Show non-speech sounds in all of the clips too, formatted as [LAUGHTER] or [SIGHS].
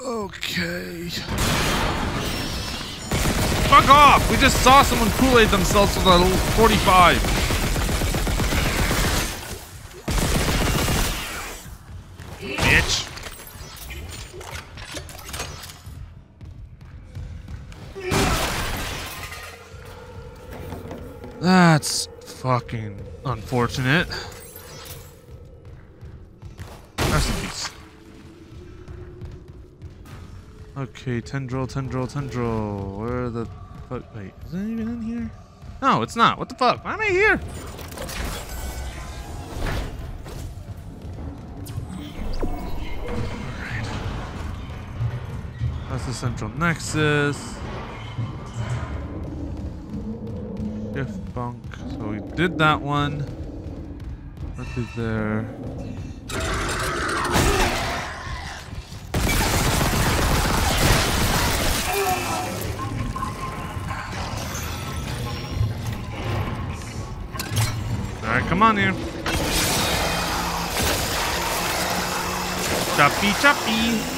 Okay. Fuck off! We just saw someone Kool-Aid themselves with a little 45. Bitch. That's fucking unfortunate. Okay, tendril, tendril, tendril. Where the fuck? Wait, is it even in here? No, it's not. What the fuck? Why am I here? That's the central nexus. Shift bunk. So we did that one. What is there? Come on here. Choppy, choppy.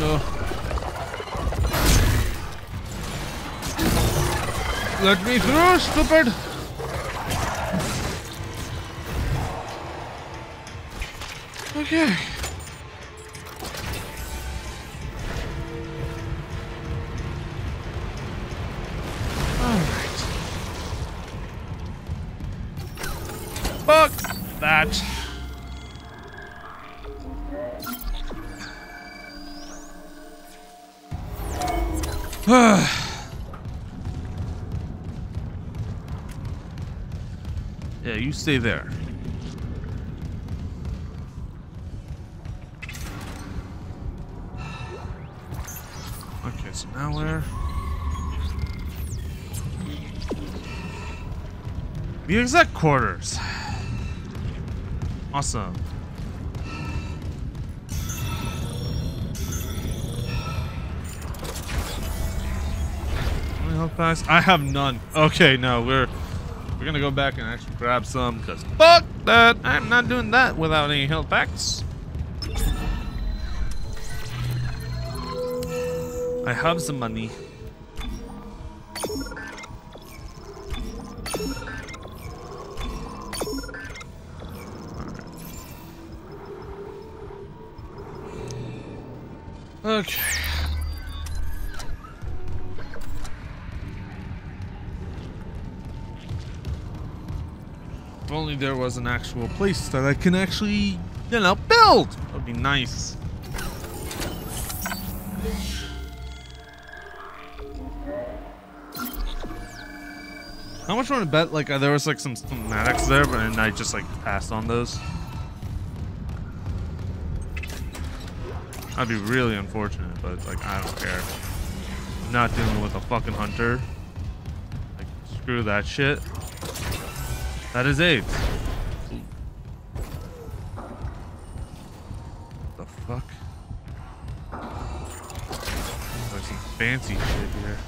No. Let me through, stupid. Okay. Stay there. Okay, so now where? The exec quarters. Awesome. Health packs? I have none. Okay, no, we're we're gonna go back and actually grab some because fuck that. I'm not doing that without any health packs. I have some money. Okay. Only there was an actual place that I can actually, you know, build. That would be nice. How much want to bet? Like, uh, there was like some schematics there, but and I just like passed on those. I'd be really unfortunate, but like I don't care. I'm not dealing with a fucking hunter. Like screw that shit. That is AIDS. The fuck? There's some fancy shit here.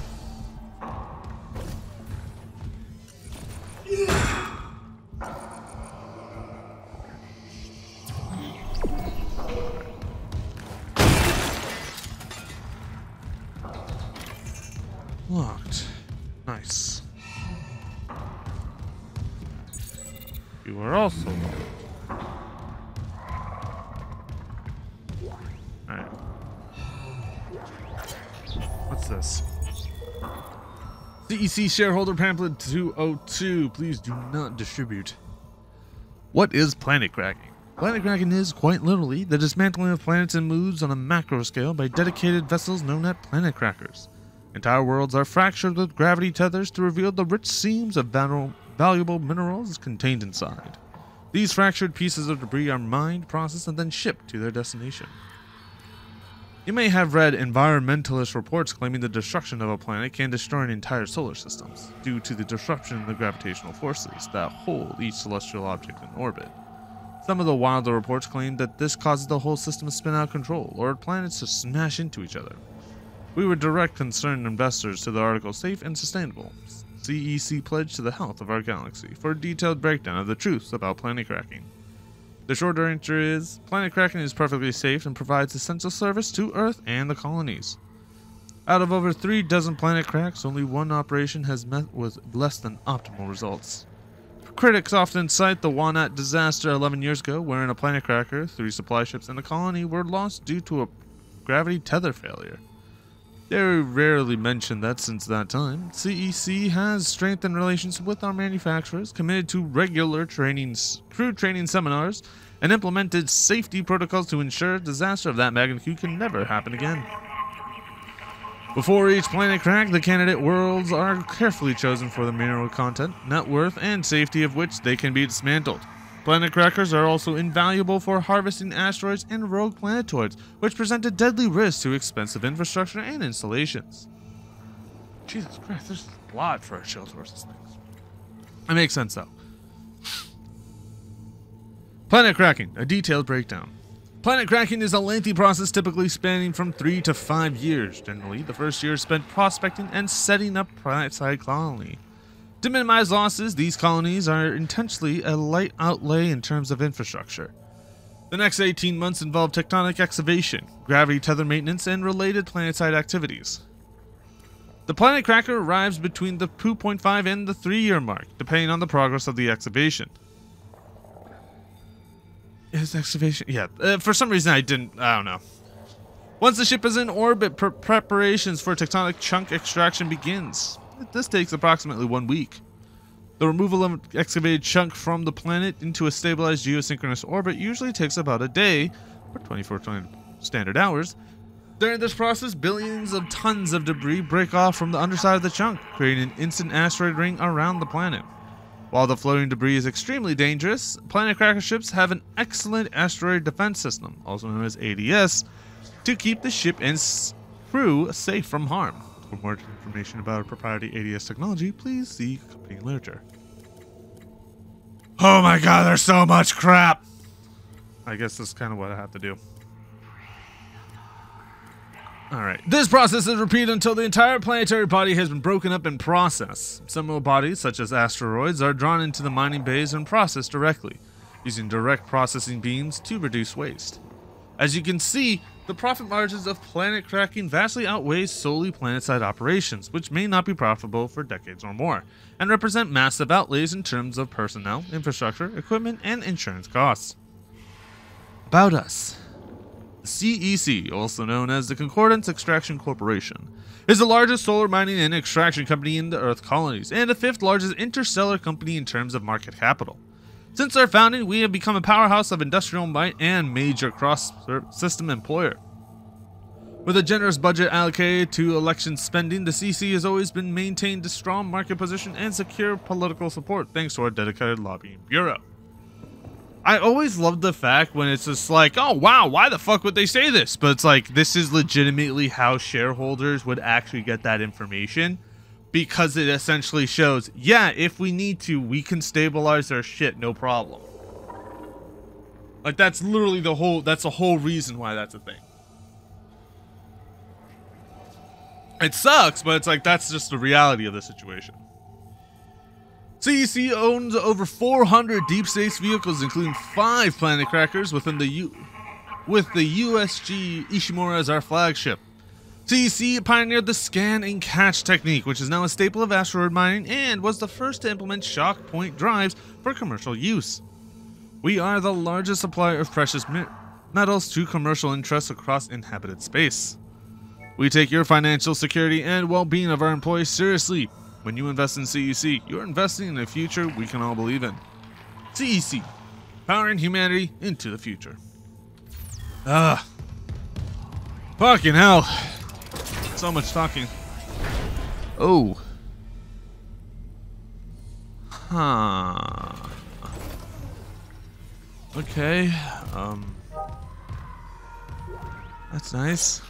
CEC shareholder pamphlet 202. Please do not distribute. What is planet cracking? Planet cracking is, quite literally, the dismantling of planets and moons on a macro scale by dedicated vessels known as planet crackers. Entire worlds are fractured with gravity tethers to reveal the rich seams of valuable minerals contained inside. These fractured pieces of debris are mined, processed, and then shipped to their destination. You may have read environmentalist reports claiming the destruction of a planet can destroy an entire solar system due to the disruption in the gravitational forces that hold each celestial object in orbit. Some of the wilder reports claim that this causes the whole system to spin out of control or planets to smash into each other. We would direct concerned investors to the article Safe and Sustainable CEC Pledge to the Health of Our Galaxy for a detailed breakdown of the truths about planet cracking. The short answer is planet cracking is perfectly safe and provides essential service to Earth and the colonies. Out of over three dozen planet cracks, only one operation has met with less than optimal results. Critics often cite the Wanat disaster 11 years ago, wherein a planet cracker, three supply ships, and a colony were lost due to a gravity tether failure. They rarely mentioned that since that time, CEC has strengthened relations with our manufacturers, committed to regular trainings, crew training seminars, and implemented safety protocols to ensure disaster of that magnitude can never happen again. Before each planet crack, the candidate worlds are carefully chosen for the mineral content, net worth, and safety of which they can be dismantled. Planet crackers are also invaluable for harvesting asteroids and rogue planetoids, which present a deadly risk to expensive infrastructure and installations. Jesus Christ, there's a lot for a shield versus things. It makes sense though. Planet cracking, a detailed breakdown. Planet cracking is a lengthy process typically spanning from 3 to 5 years. Generally, the first year is spent prospecting and setting up planet-side colony. To minimize losses, these colonies are intentionally a light outlay in terms of infrastructure. The next 18 months involve tectonic excavation, gravity tether maintenance, and related planetside activities. The planet cracker arrives between the 2.5 and the 3 year mark, depending on the progress of the excavation. Is excavation? Yeah, uh, for some reason I didn't, I don't know. Once the ship is in orbit, pre preparations for tectonic chunk extraction begins. This takes approximately one week. The removal of an excavated chunk from the planet into a stabilized geosynchronous orbit usually takes about a day, or 24 standard hours. During this process, billions of tons of debris break off from the underside of the chunk, creating an instant asteroid ring around the planet. While the floating debris is extremely dangerous, planet cracker ships have an excellent asteroid defense system, also known as ADS, to keep the ship and crew safe from harm. For more information about our proprietary ADS technology, please see company literature. Oh my god, there's so much crap! I guess that's kind of what I have to do. Alright. This process is repeated until the entire planetary body has been broken up in process. Some bodies, such as asteroids, are drawn into the mining bays and processed directly, using direct processing beams to reduce waste. As you can see, the profit margins of planet cracking vastly outweigh solely planetside operations, which may not be profitable for decades or more, and represent massive outlays in terms of personnel, infrastructure, equipment, and insurance costs. About us. The CEC, also known as the Concordance Extraction Corporation, is the largest solar mining and extraction company in the Earth colonies, and the fifth largest interstellar company in terms of market capital. Since our founding, we have become a powerhouse of industrial might and major cross-system employer. With a generous budget allocated to election spending, the CC has always been maintained a strong market position and secure political support thanks to our dedicated lobbying bureau. I always love the fact when it's just like, oh wow, why the fuck would they say this? But it's like, this is legitimately how shareholders would actually get that information because it essentially shows, yeah, if we need to, we can stabilize our shit, no problem. Like that's literally the whole that's the whole reason why that's a thing. It sucks, but it's like that's just the reality of the situation. CEC owns over 400 deep space vehicles, including five planet crackers within the U with the USG Ishimura as our flagship. CEC pioneered the scan and catch technique, which is now a staple of asteroid mining and was the first to implement shock point drives for commercial use. We are the largest supplier of precious metals to commercial interests across inhabited space. We take your financial security and well-being of our employees seriously. When you invest in CEC, you're investing in a future we can all believe in. CEC, powering humanity into the future. Ah. Fucking hell. So much talking. Oh. Huh. Okay. Um. That's nice.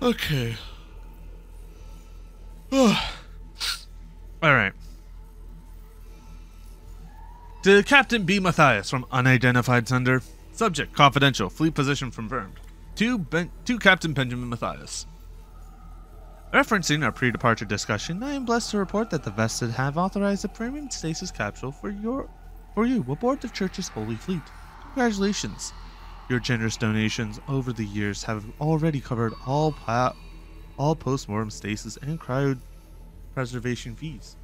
Okay. [SIGHS] All right. To Captain B. Mathius from unidentified sender. Subject confidential. Fleet position confirmed. To, ben- to Captain Benjamin Mathius. Referencing our pre-departure discussion, I am blessed to report that the Vested have authorized a premium stasis capsule for your for you aboard the church's holy fleet. Congratulations. Your generous donations over the years have already covered all all post-mortem stasis and cryopreservation fees.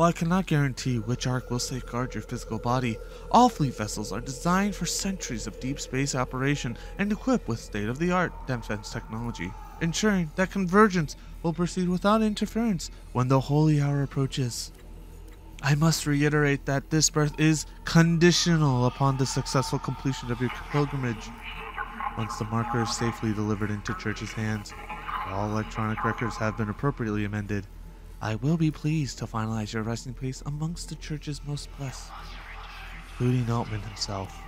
While I cannot guarantee which ark will safeguard your physical body, all fleet vessels are designed for centuries of deep space operation and equipped with state-of-the-art defense technology, ensuring that convergence will proceed without interference when the holy hour approaches. I must reiterate that this birth is conditional upon the successful completion of your pilgrimage. Once the marker is safely delivered into Church's hands, all electronic records have been appropriately amended. I will be pleased to finalize your resting place amongst the Church's most blessed, including Altman himself.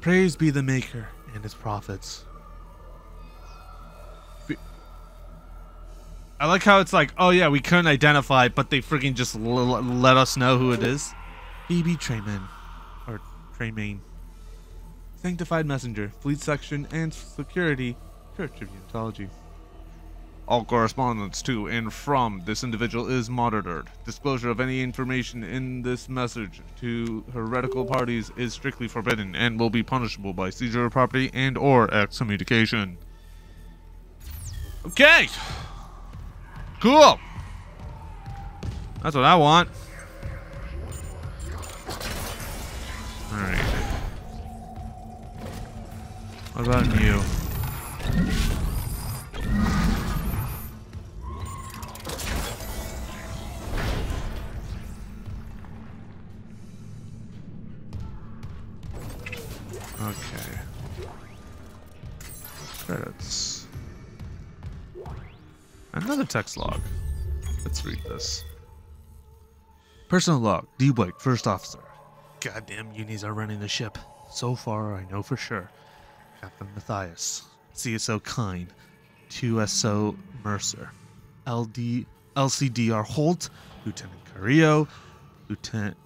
Praise be the Maker and his prophets. I like how it's like, oh yeah, we couldn't identify, but they freaking just let us know who it is. BB Trayman, or Traymain. Sanctified Messenger, Fleet Section, and Security, Church of Unitology. All correspondence to and from this individual is monitored. Disclosure of any information in this message to heretical parties is strictly forbidden and will be punishable by seizure of property and or excommunication. Okay. Cool. That's what I want. Alright. What about you? Text log. Let's read this. Personal log. D. White, first officer. Goddamn unis are running the ship. So far, I know for sure. Captain Mathius. CSO Kyne. 2SO Mercer. LD LCDR Holt. Lieutenant Carrillo. Lieutenant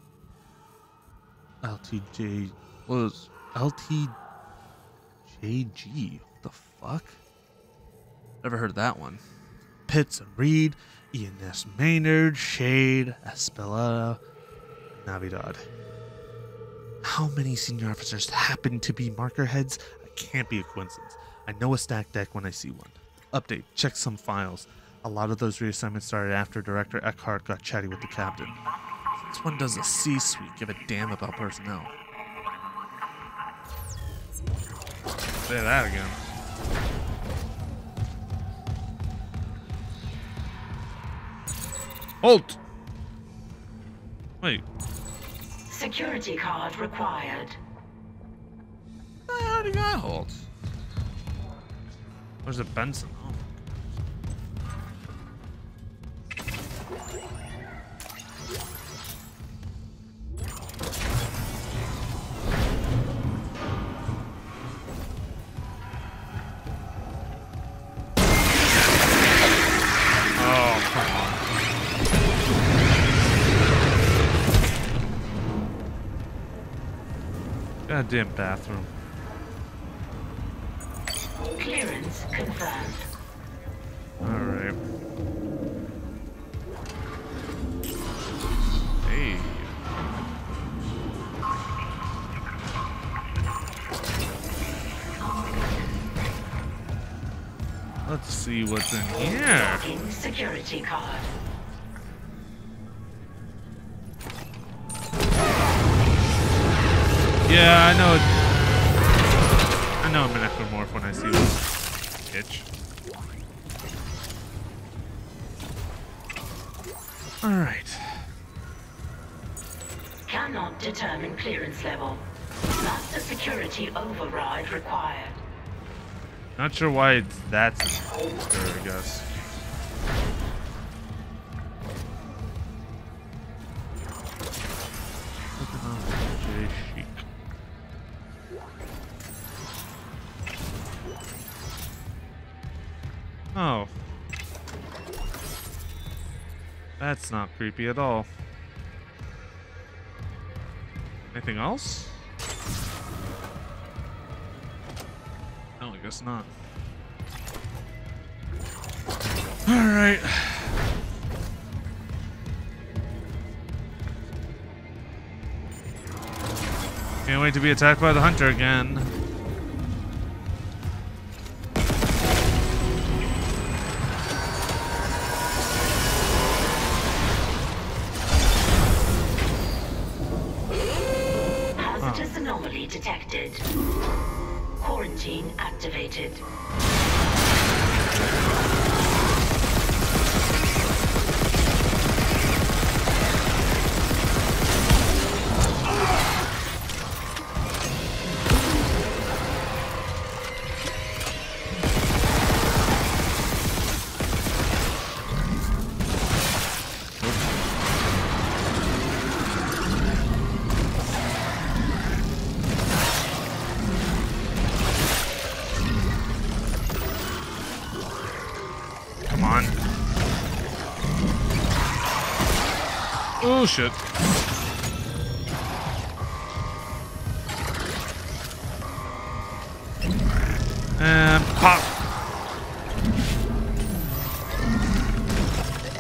LTJ was LTJG. What the fuck? Never heard of that one. Pitts and Reed, Ian S. Maynard, Shade, Espeleta, Navidad. How many senior officers happen to be marker heads? It can't be a coincidence. I know a stack deck when I see one. Update, check some files. A lot of those reassignments started after Director Eckhart got chatty with the captain. This one does a C-suite give a damn about personnel? Say that again. Halt! Wait, Security card required. I already got Halt. Where's it Benson? Goddamn bathroom. Clearance confirmed. Alright. Hey. Let's see what's in here. Security card. Yeah, I know. It, I know I'm an ectomorph when I see this itch. All right. Cannot determine clearance level. Master security override required. Not sure why it's that scary, I guess. Oh. That's not creepy at all. Anything else? No, I guess not. Alright. Can't wait to be attacked by the hunter again. Oh. And pop.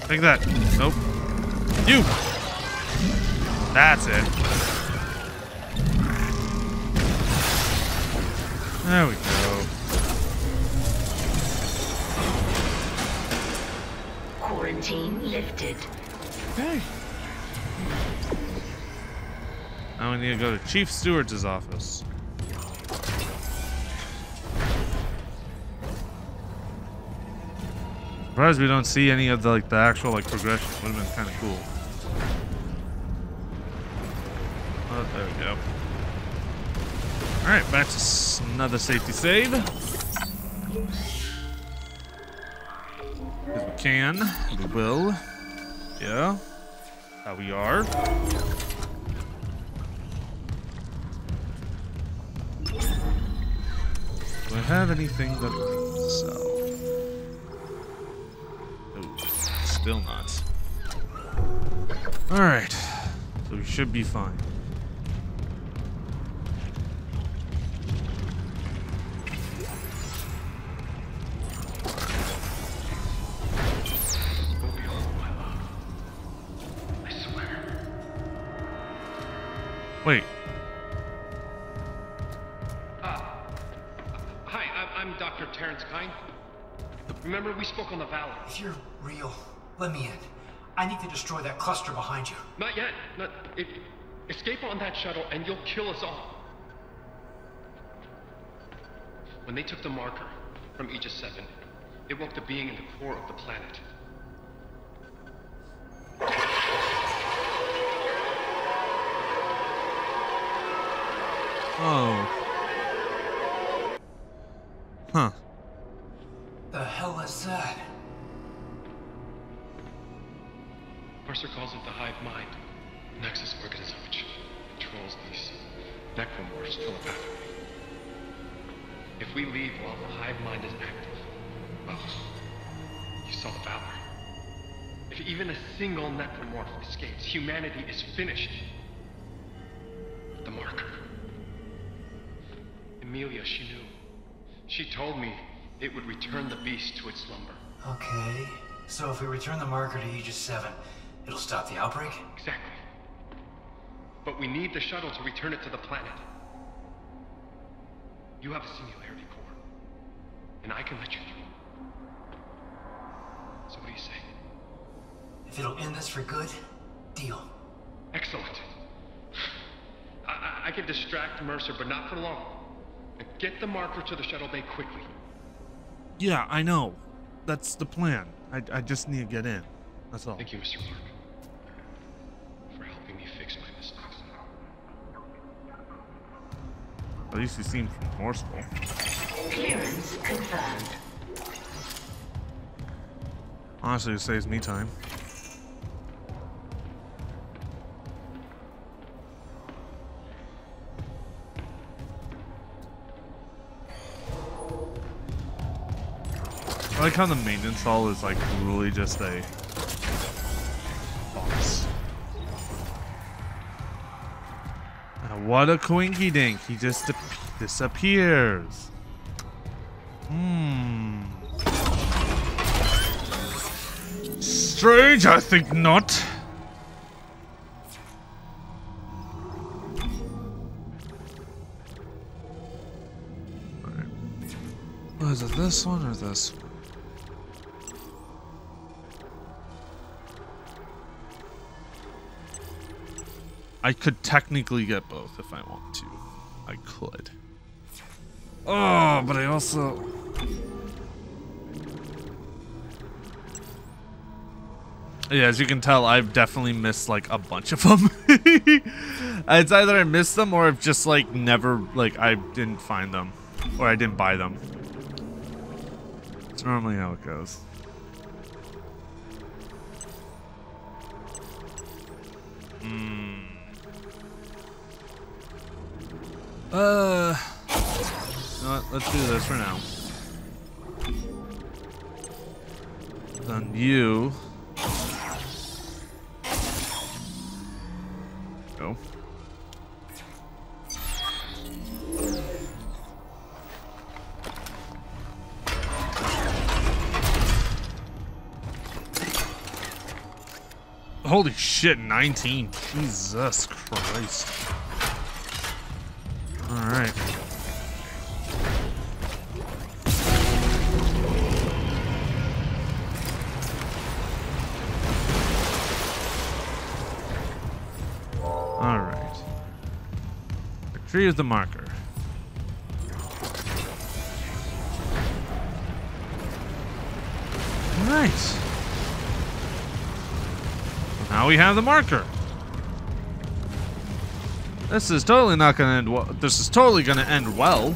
Take that. Nope. You. That's it. We go to Chief Steward's office. Surprised we don't see any of the like the actual like progression. Would have been kind of cool. Oh, there we go. All right, back to another safety save. Because we can, we will. Yeah. How we are. Have anything that I sell? Oh, still not. Alright. So we should be fine. Remember we spoke on the valley. If you're real, let me in. I need to destroy that cluster behind you. Not yet. Not, if, escape on that shuttle and you'll kill us all. When they took the marker from Aegis 7, it woke the being in the core of the planet. Oh. If we leave while the hive mind is active, well, you saw the Valor. If even a single necromorph escapes, humanity is finished. The marker. Emilia, she knew. She told me it would return the beast to its slumber. Okay, so if we return the marker to Aegis 7, it'll stop the outbreak? Exactly. But we need the shuttle to return it to the planet. You have a singularity core, and I can let you through. So what do you say? If it'll end this for good, deal. Excellent. I, I, I can distract Mercer, but not for long. Now Get the marker to the shuttle bay quickly. Yeah, I know. That's the plan. I, I just need to get in. That's all. Thank you, Mr. Mark, for helping me fix my At least he seems remorseful. Clearance confirmed. Honestly, it saves me time. I like how the maintenance hall is like really just a box. What a coinky dink. He just ap- disappears. Hmm. Strange, I think not. Oh, is it this one or this one? I could technically get both if I want to. I could. Oh, but I also. Yeah, as you can tell, I've definitely missed like a bunch of them. [LAUGHS] it's either I missed them or I've just like never like I didn't find them or I didn't buy them. It's normally how it goes. Uh. What? Let's do this for now. Then you. Go. Holy shit, 19. Jesus Christ. Alright. Alright. The tree is the marker. Nice. Now we have the marker. This is totally not gonna end well. This is totally gonna end well.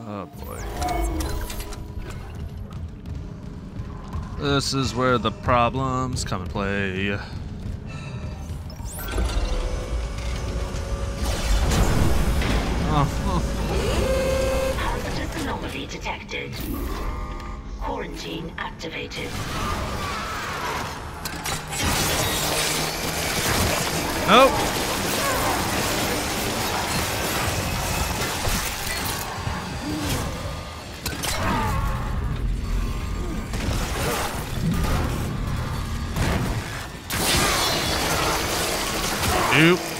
Oh boy. This is where the problems come and play. [LAUGHS] Oh, Hazardous anomaly detected. Quarantine activated. oh. Nope.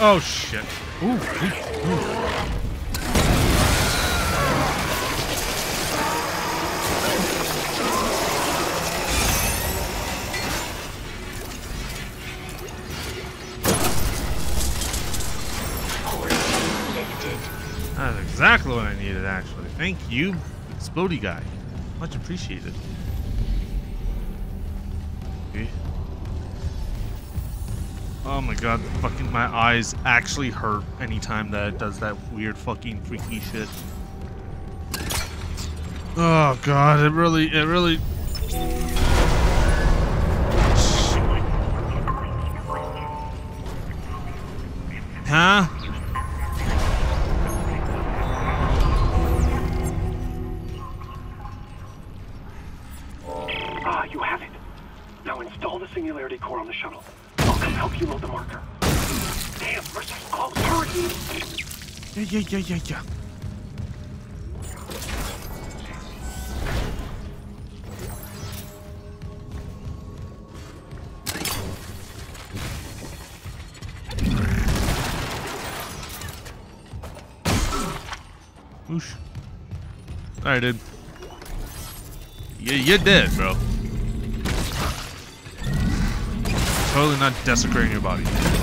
Oh, shit. Ooh, ooh, ooh. That's exactly what I needed, actually. Thank you, Explody guy. Much appreciated. My god, fucking my eyes actually hurt anytime that it does that weird fucking freaky shit. Oh god, it really, it really. Huh? Ah, you have it. Now install the singularity core on the shuttle. You load the marker. Damn, Mercer's close. Hurry! Yeah, yeah, yeah, yeah, yeah. Whoosh. Alright, dude. You, you're dead, bro. Totally not desecrating your body.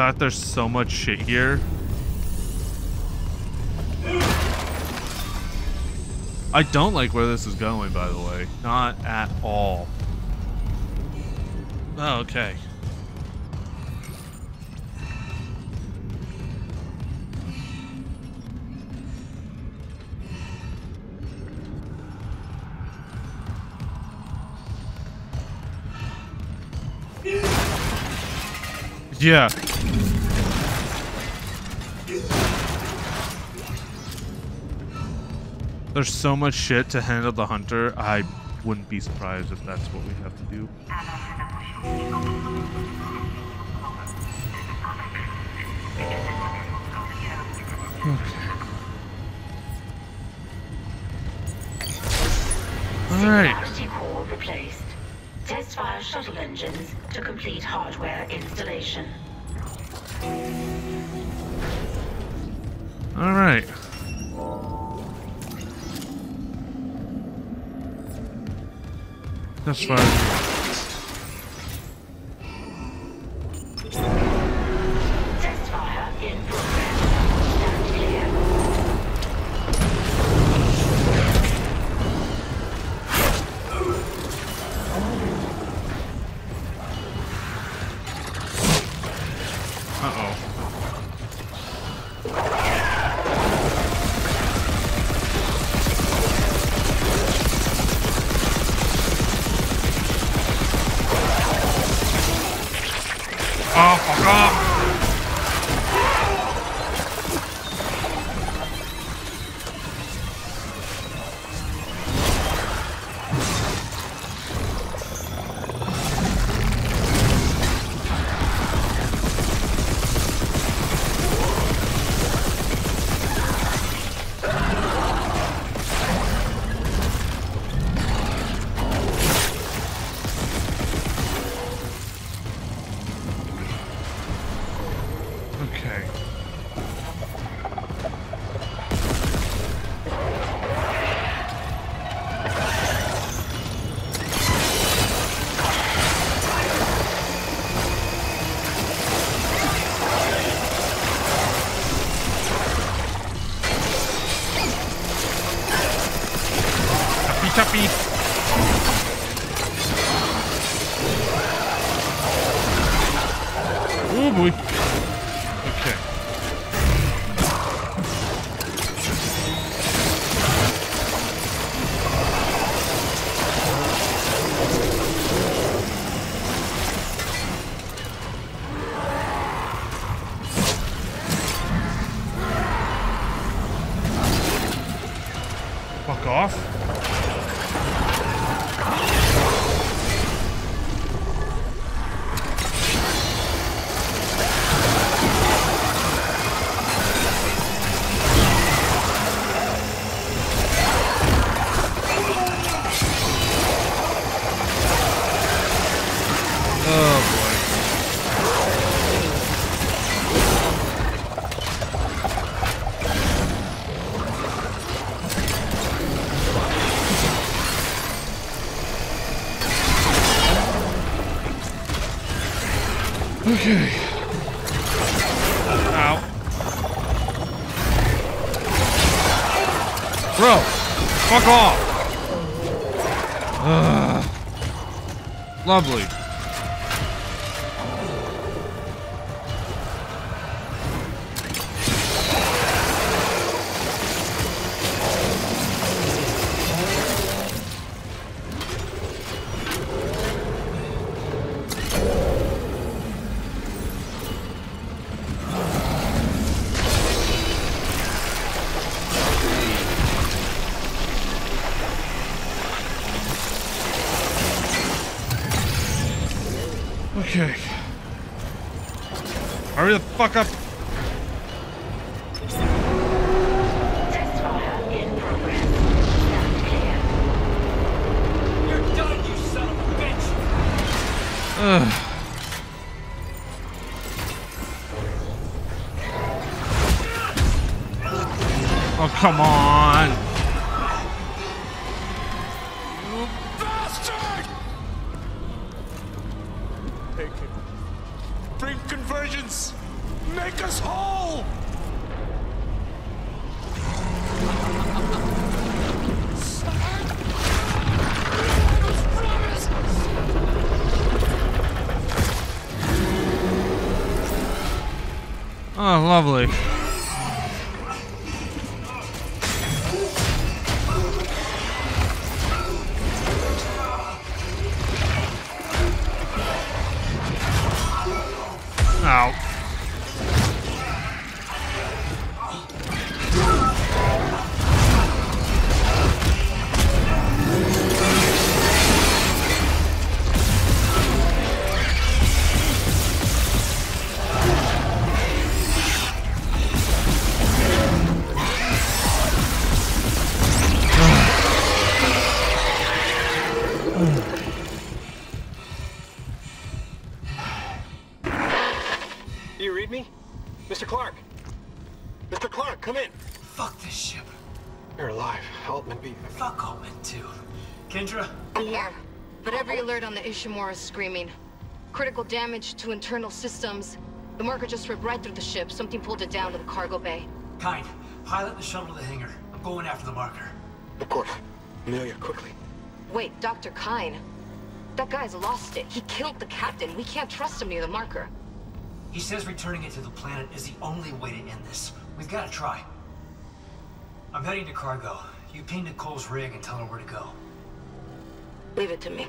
Fact there's so much shit here. I don't like where this is going, by the way. Not at all. Oh, okay. Yeah. There's so much shit to handle the hunter, I wouldn't be surprised if that's what we have to do. Alright. Singularity core replaced. Test fire shuttle engines to complete hardware installation. Alright. That's fine. Bro, fuck off. Ugh. Lovely. A bitch! Ugh. Oh, come on. You bastard! Take it. Bring convergence! Make us whole! Oh, lovely. You read me? Mr. Clarke! Mr. Clarke, come in! Fuck this ship. You're alive. Altman be. Fuck Altman, too. Kendra? I'm here, but every alert on the Ishimura is screaming. Critical damage to internal systems. The marker just ripped right through the ship. Something pulled it down to the cargo bay. Kyne, pilot the shuttle to the hangar. I'm going after the marker. Of course. Amelia, quickly. Wait, Dr. Kyne. That guy's lost it. He killed the captain. We can't trust him near the marker. He says returning it to the planet is the only way to end this. We've got to try. I'm heading to cargo. You ping Nicole's rig and tell her where to go. Leave it to me.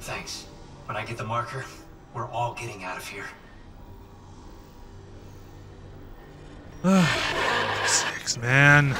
Thanks. When I get the marker, we're all getting out of here. [SIGHS] Six, man.